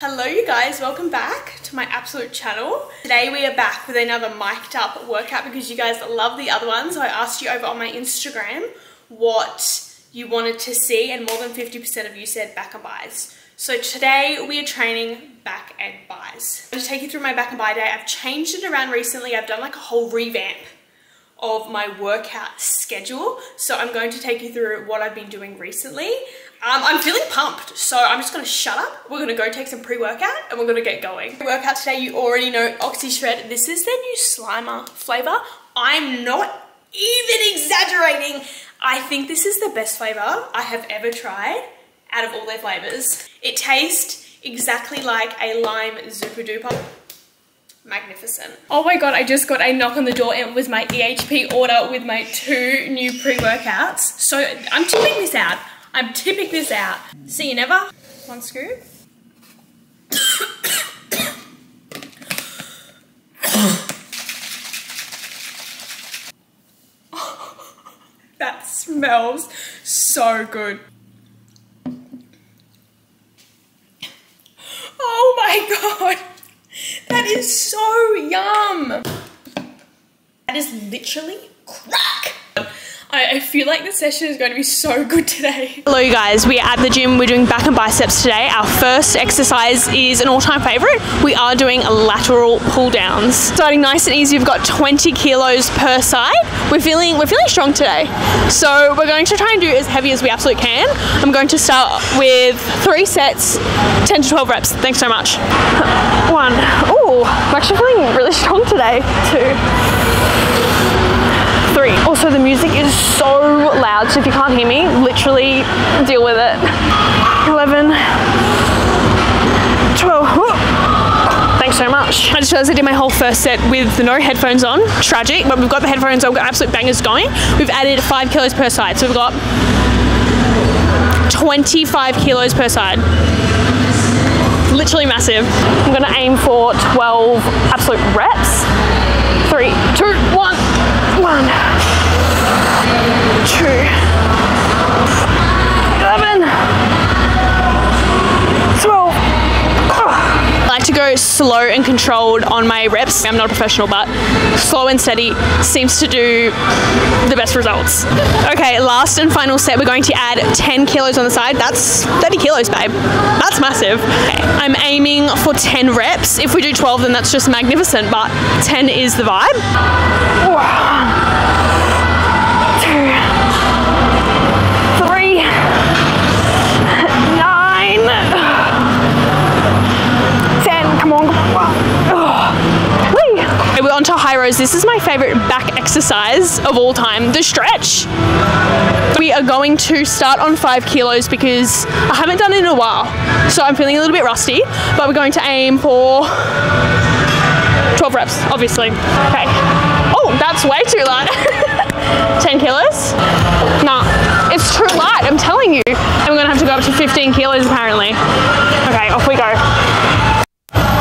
Hello you guys, welcome back to my absolute channel. Today we are back with another mic'd up workout because you guys love the other one. So I asked you over on my Instagram what you wanted to see and more than 50% of you said back and buys. So today we are training back and buys. I'm to take you through my back and buy day. I've changed it around recently. I've done like a whole revamp of my workout schedule. So I'm going to take you through what I've been doing recently. Um, I'm feeling pumped, so I'm just gonna shut up. We're gonna go take some pre-workout and we're gonna get going. Pre-workout today, you already know OxyShred. This is their new Slimer flavor. I'm not even exaggerating. I think this is the best flavor I have ever tried out of all their flavors. It tastes exactly like a lime Zooper Dooper magnificent. Oh my god, I just got a knock on the door and it was my EHP order with my two new pre-workouts. So I'm tipping this out. I'm tipping this out. See you never. One scoop. that smells so good. Oh my god. That is so yum. That is literally. I, feel like the session is going to be so good today. Hello you guys, we are at the gym. We're doing back and biceps today. Our first exercise is an all-time favorite. We are doing lateral pull downs. Starting nice and easy, we've got 20 kilos per side. We're feeling, we're feeling strong today. So we're going to try and do as heavy as we absolutely can. I'm going to start with three sets, 10 to 12 reps. Thanks so much. One. Oh, I'm actually feeling really strong today. Two Also, the music is so loud, so if you can't hear me, literally deal with it. 11, 12, Thanks so much. I just realized I did my whole first set with the no headphones on. Tragic, but we've got the headphones on, we've got absolute bangers going. We've added five kilos per side, so we've got 25 kilos per side literally massive. I'm gonna aim for 12 absolute reps. Three, two, one. One, two, eleven, twelve. I like to go slow and controlled on my reps. I'm not a professional, but slow and steady seems to do the best results. Okay, last and final set, we're going to add 10 kilos on the side. That's 30 kilos, babe. That's massive. I'm aiming for 10 reps. If we do 12, then that's just magnificent, but 10 is the vibe. We're This is my favorite back exercise of all time, the stretch. We are going to start on five kilos because I haven't done it in a while. So I'm feeling a little bit rusty, but we're going to aim for 12 reps, obviously. Okay. Oh, that's way too light. 10 kilos? Nah, it's too light, I'm telling you. And we're gonna have to go up to 15 kilos apparently. Okay, off we go.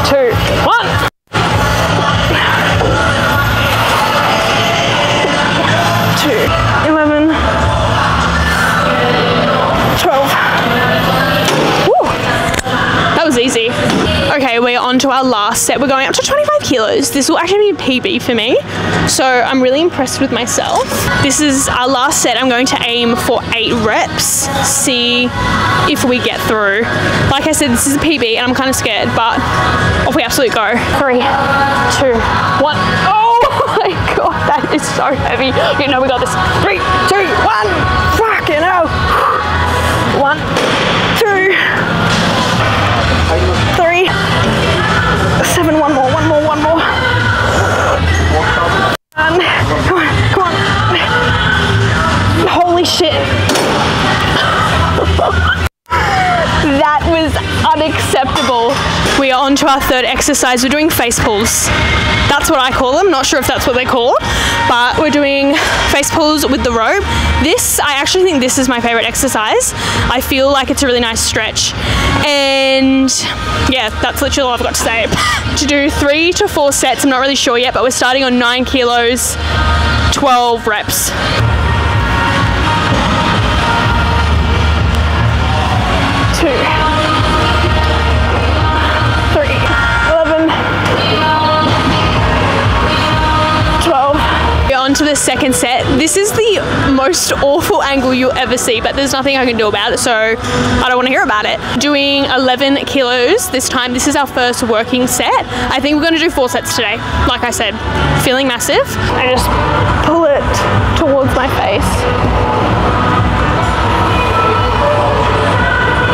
Two, one. To our last set. We're going up to 25 kilos. This will actually be a PB for me. So I'm really impressed with myself. This is our last set. I'm going to aim for eight reps. See if we get through. Like I said, this is a PB and I'm kind of scared, but off we absolutely go. Three, two, one. Oh my God, that is so heavy. You know we got this. Three, two, one. Fucking hell. One, Um, come on. Come on. Holy shit. that was unacceptable. We are on to our third exercise. We're doing face pulls. That's what I call them. Not sure if that's what they call, but we're doing face pulls with the rope. This, I actually think this is my favorite exercise. I feel like it's a really nice stretch. And yeah, that's literally all I've got to say. to do three to four sets, I'm not really sure yet, but we're starting on nine kilos, 12 reps. The second set. This is the most awful angle you'll ever see, but there's nothing I can do about it, so I don't want to hear about it. Doing 11 kilos this time. This is our first working set. I think we're going to do four sets today. Like I said, feeling massive. I just pull it towards my face.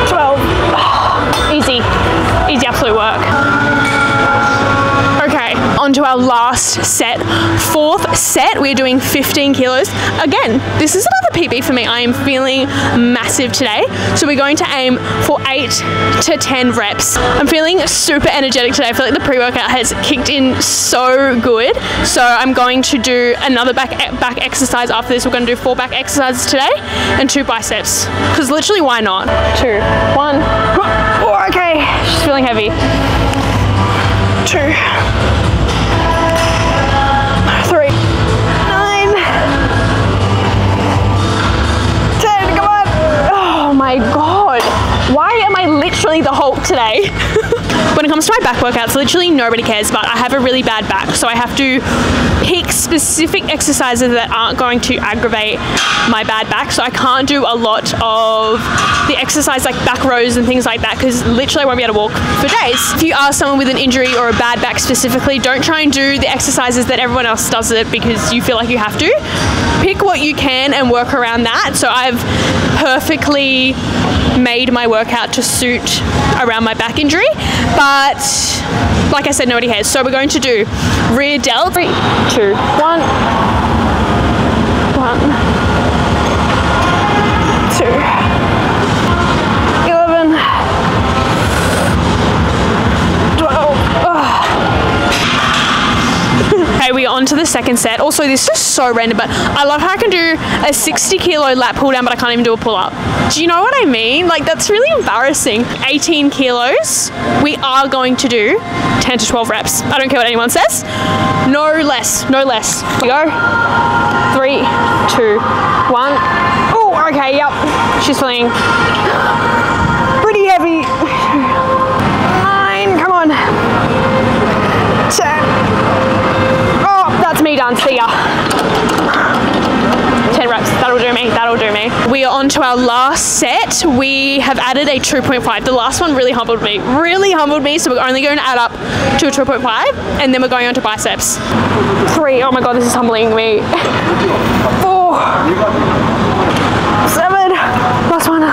12. Easy. Easy absolute work Okay, on to our last set. Fourth set, we're doing 15 kilos. Again, this is another PB for me. I am feeling massive today. So we're going to aim for eight to 10 reps. I'm feeling super energetic today. I feel like the pre-workout has kicked in so good. So I'm going to do another back back exercise after this. We're going to do four back exercises today and two biceps. Because literally, why not? Two, one. Oh, okay, she's feeling heavy. Two. Today? when it comes to my back workouts, literally nobody cares, but I have a really bad back, so I have to pick specific exercises that aren't going to aggravate my bad back. So I can't do a lot of the exercise like back rows and things like that because literally I won't be able to walk for days. If you are someone with an injury or a bad back specifically, don't try and do the exercises that everyone else does it because you feel like you have to. Pick what you can and work around that. So I've perfectly made my workout to suit around my back injury, but like I said, nobody has. So we're going to do rear delt, three, two, one, one, two. Okay, we are on to the second set. Also, this is so random, but I love how I can do a 60 kilo lat pull down, but I can't even do a pull up. Do you know what I mean? Like, that's really embarrassing. 18 kilos, we are going to do 10 to 12 reps. I don't care what anyone says. No less, no less. We go. Three, two, one. Oh, okay, yep. She's feeling pretty heavy. Nine, come on. Ten Oh, that's me done. See ya. 10 reps. That'll do me. We are on to our last set. We have added a 2.5. The last one really humbled me. Really humbled me. So we're only going to add up to a 2.5 and then we're going on to biceps. Three. Oh my God, this is humbling me. Four. Seven. Last one.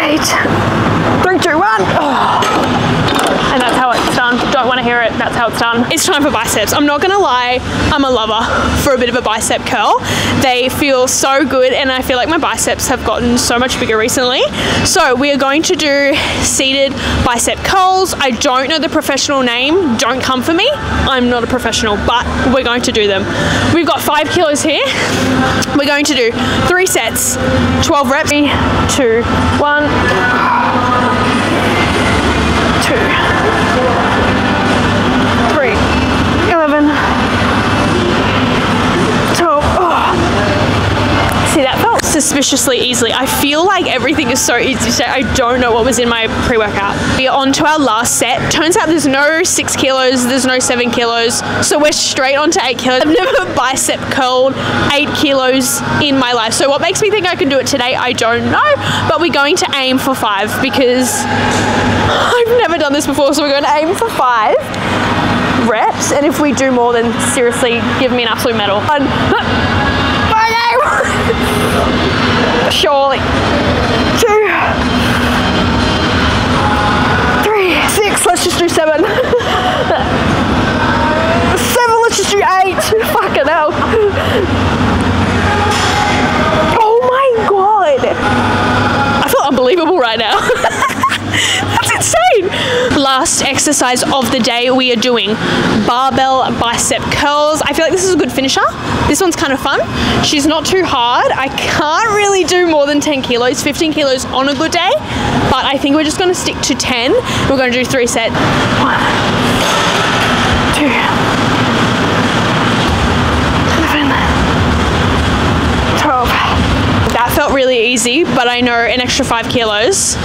Eight. Three, two, one. Oh and that's how it's done. Don't want to done. It's time for biceps. I'm not gonna lie, I'm a lover for a bit of a bicep curl. They feel so good and I feel like my biceps have gotten so much bigger recently. So we are going to do seated bicep curls. I don't know the professional name, don't come for me. I'm not a professional, but we're going to do them. We've got five kilos here. We're going to do three sets, 12 reps, three, two, one two, three, eleven, twelve. Oh. See, that felt suspiciously easily. I feel like everything is so easy today. I don't know what was in my pre-workout. We're on to our last set. Turns out there's no six kilos, there's no seven kilos. So we're straight on to eight kilos. I've never bicep curled eight kilos in my life. So what makes me think I can do it today, I don't know. But we're going to aim for five because I've never done this before. So we're going to aim for five reps. And if we do more, then seriously, give me an absolute medal. Surely. Two. Three. Six. Let's just do seven. seven. Let's just do eight. Fucking hell. Oh my god. I feel unbelievable right now. Last exercise of the day, we are doing barbell bicep curls. I feel like this is a good finisher. This one's kind of fun. She's not too hard. I can't really do more than 10 kilos, 15 kilos on a good day, but I think we're just gonna stick to 10. We're gonna do three sets. One, two, That felt really easy, but I know an extra five kilos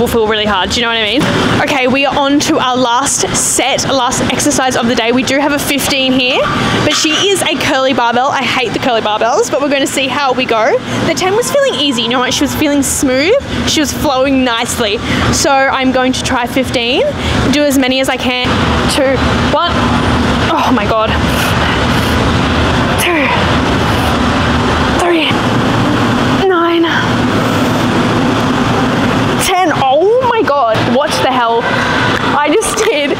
will feel really hard. Do you know what I mean? Okay, we are on to our last set, last exercise of the day. We do have a 15 here, but she is a curly barbell. I hate the curly barbells, but we're going to see how we go. The 10 was feeling easy. You know what? She was feeling smooth. She was flowing nicely. So I'm going to try 15, do as many as I can. Two, one. Oh my God. Two, three, nine, 10. Oh my God. What the hell? I just did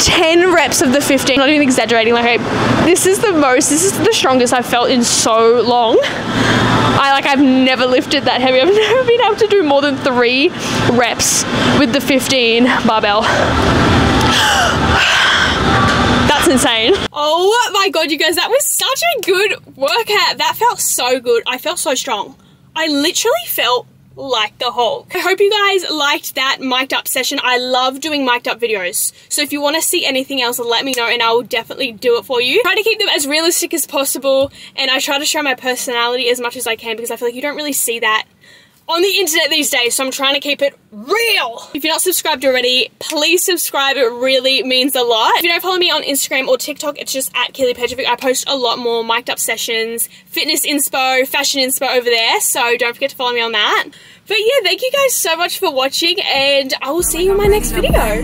10 reps of the 15. Not even exaggerating. Like, I, this is the most, this is the strongest I've felt in so long. I like, I've never lifted that heavy. I've never been able to do more than three reps with the 15 barbell. That's insane. Oh my god, you guys, that was such a good workout. That felt so good. I felt so strong. I literally felt like the Hulk. I hope you guys liked that mic'd up session. I love doing mic'd up videos. So if you want to see anything else, let me know and I will definitely do it for you. Try to keep them as realistic as possible and I try to show my personality as much as I can because I feel like you don't really see that on the internet these days, so I'm trying to keep it real. If you're not subscribed already, please subscribe. It really means a lot. If you don't follow me on Instagram or TikTok, it's just at Keeley Pejovic. I post a lot more mic'd up sessions, fitness inspo, fashion inspo over there, so don't forget to follow me on that. But yeah, thank you guys so much for watching, and I will see you in my next video.